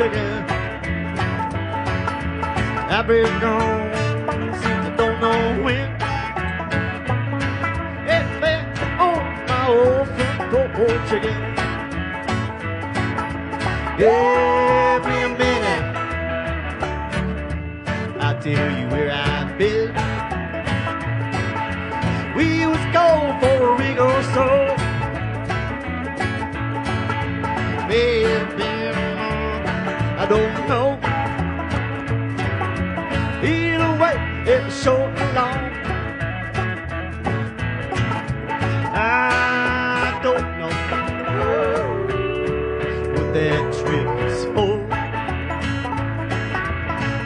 again. I've been gone since I don't know when. It's back on my old front porch again. Every minute, I'll tell you where I've I don't know. Either way, it was short and long. I don't know what that trip was for.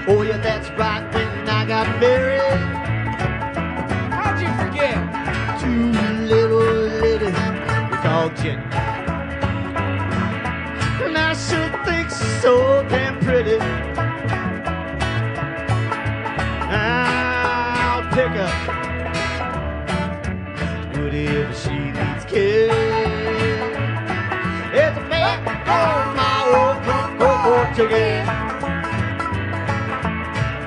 Oh yeah, that's right. When I got married How'd you forget? to little lady we called Jenny. I should think so damn pretty. I'll pick up whatever she needs care. It's a back on oh, my old front porch again.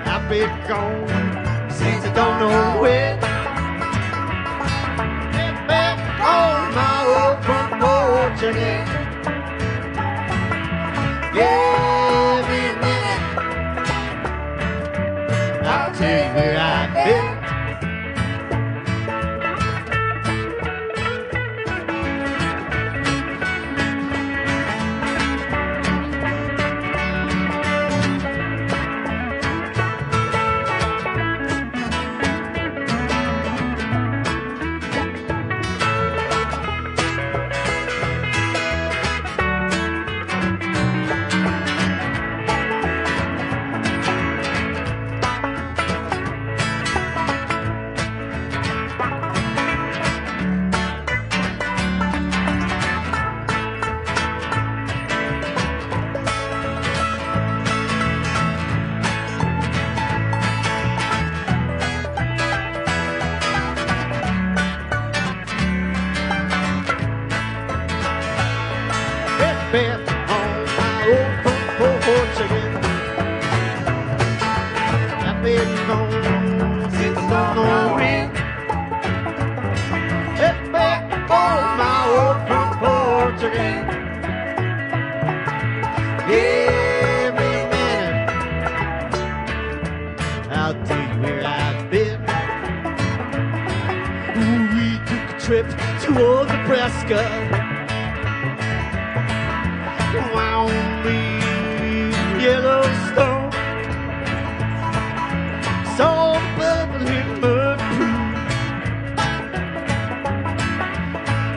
I've been gone since I don't know when. It's on my old front porch again. I've been gone since I don't know when. It's been on my old front porch again. Every minute, I'll tell you where I've been. We took a trip to old Nebraska.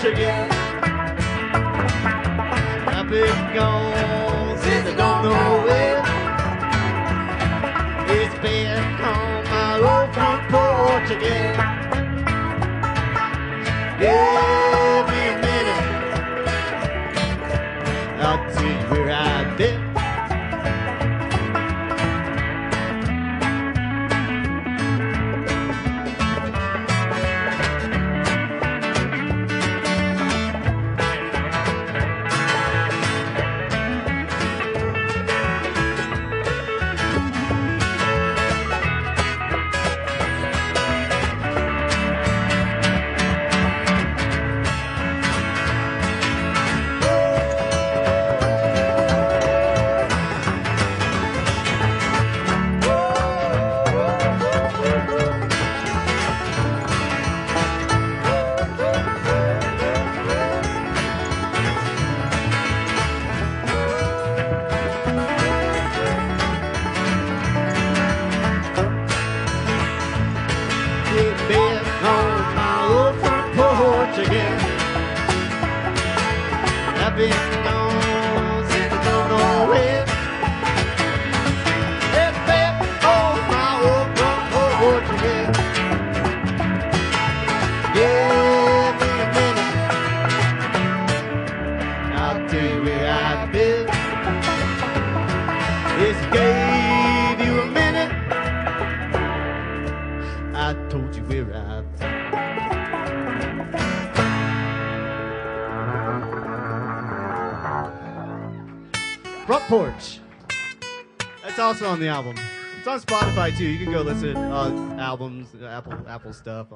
porch again. I've been gone since I don't know when. It's been on my old front porch again. Every been Front porch. That's also on the album. It's on Spotify too. You can go listen uh, albums, Apple Apple stuff.